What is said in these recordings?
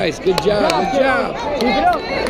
Nice. Good job. Good job. Keep it up.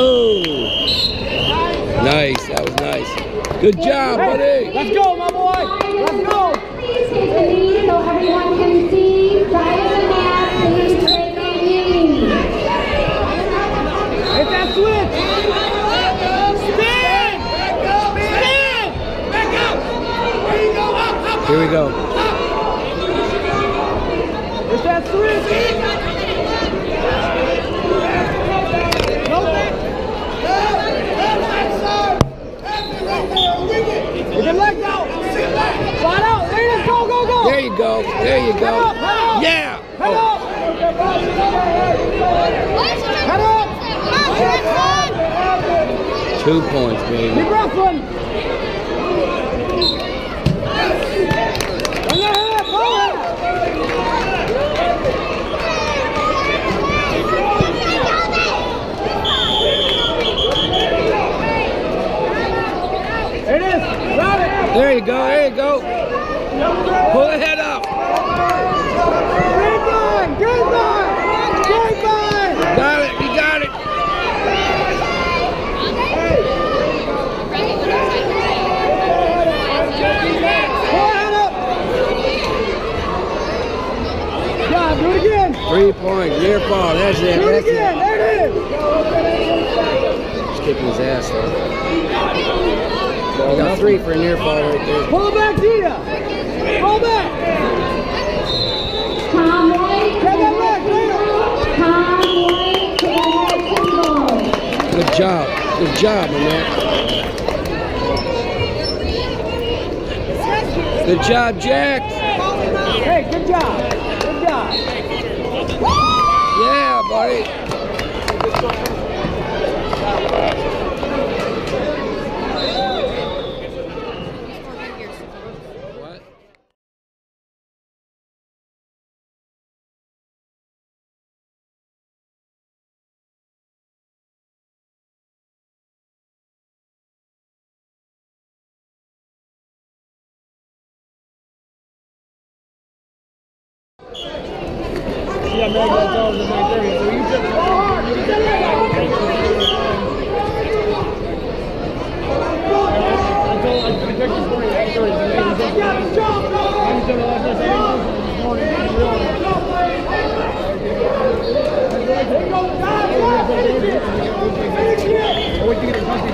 Oh! Nice, that was nice. Good job, buddy! Let's go, my boy! Let's go! Please take the knee so everyone can see. Diana Matt, please take knee. Hit that switch! Here we go. That switch! go. There you go. Yeah. Oh. Two points, baby. point. Near fall. That's it. That's it. There it is. He's kicking his ass though. Got three for a near fall right there. Pull back, Dia. Pull back. Tom White. that back. Good job. Good job, man. Good job, Jack. Hey, good job. Yeah, buddy. What? Yeah, man, that's all the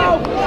Go!